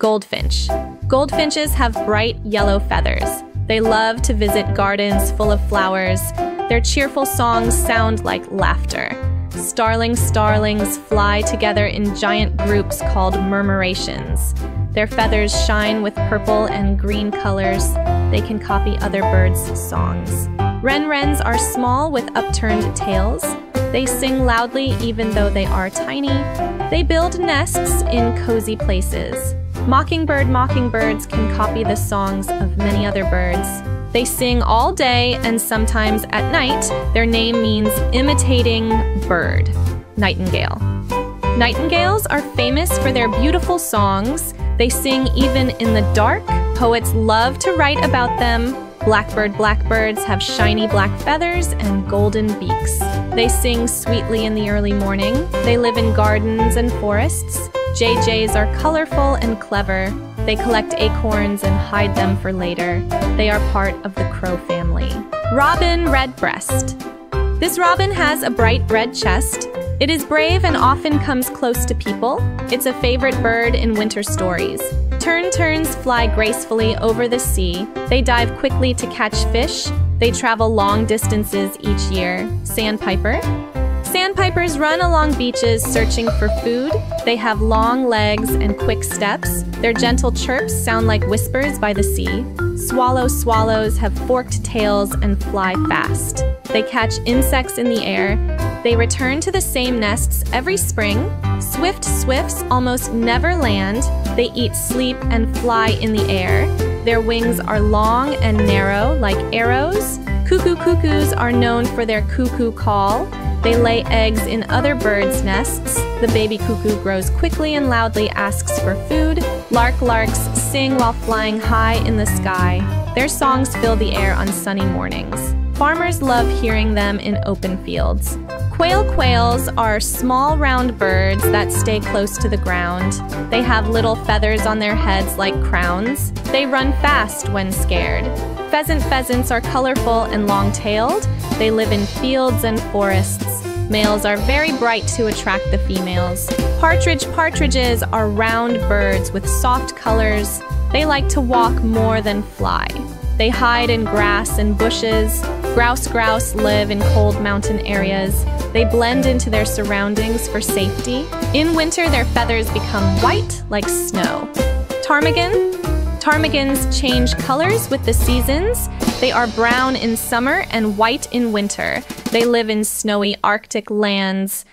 Goldfinch. Goldfinches have bright yellow feathers. They love to visit gardens full of flowers. Their cheerful songs sound like laughter. Starling starlings fly together in giant groups called murmurations. Their feathers shine with purple and green colors. They can copy other birds' songs. Wren wrens are small with upturned tails. They sing loudly even though they are tiny. They build nests in cozy places. Mockingbird mockingbirds can copy the songs of many other birds. They sing all day and sometimes at night. Their name means imitating bird, nightingale. Nightingales are famous for their beautiful songs. They sing even in the dark. Poets love to write about them. Blackbird blackbirds have shiny black feathers and golden beaks. They sing sweetly in the early morning. They live in gardens and forests. Jay jays are colorful and clever. They collect acorns and hide them for later. They are part of the crow family. Robin Redbreast. This robin has a bright red chest. It is brave and often comes close to people. It's a favorite bird in winter stories. Tern terns fly gracefully over the sea. They dive quickly to catch fish. They travel long distances each year. Sandpiper. Sandpipers run along beaches searching for food. They have long legs and quick steps. Their gentle chirps sound like whispers by the sea. Swallow swallows have forked tails and fly fast. They catch insects in the air. They return to the same nests every spring. Swift swifts almost never land. They eat, sleep, and fly in the air. Their wings are long and narrow like arrows. Cuckoo cuckoos are known for their cuckoo call. They lay eggs in other birds' nests. The baby cuckoo grows quickly and loudly asks for food. Lark larks sing while flying high in the sky. Their songs fill the air on sunny mornings. Farmers love hearing them in open fields. Quail quails are small round birds that stay close to the ground. They have little feathers on their heads like crowns. They run fast when scared. Pheasant pheasants are colorful and long-tailed. They live in fields and forests. Males are very bright to attract the females. Partridge partridges are round birds with soft colors. They like to walk more than fly. They hide in grass and bushes. Grouse grouse live in cold mountain areas. They blend into their surroundings for safety. In winter, their feathers become white like snow. Ptarmigan. Ptarmigans change colors with the seasons. They are brown in summer and white in winter. They live in snowy Arctic lands.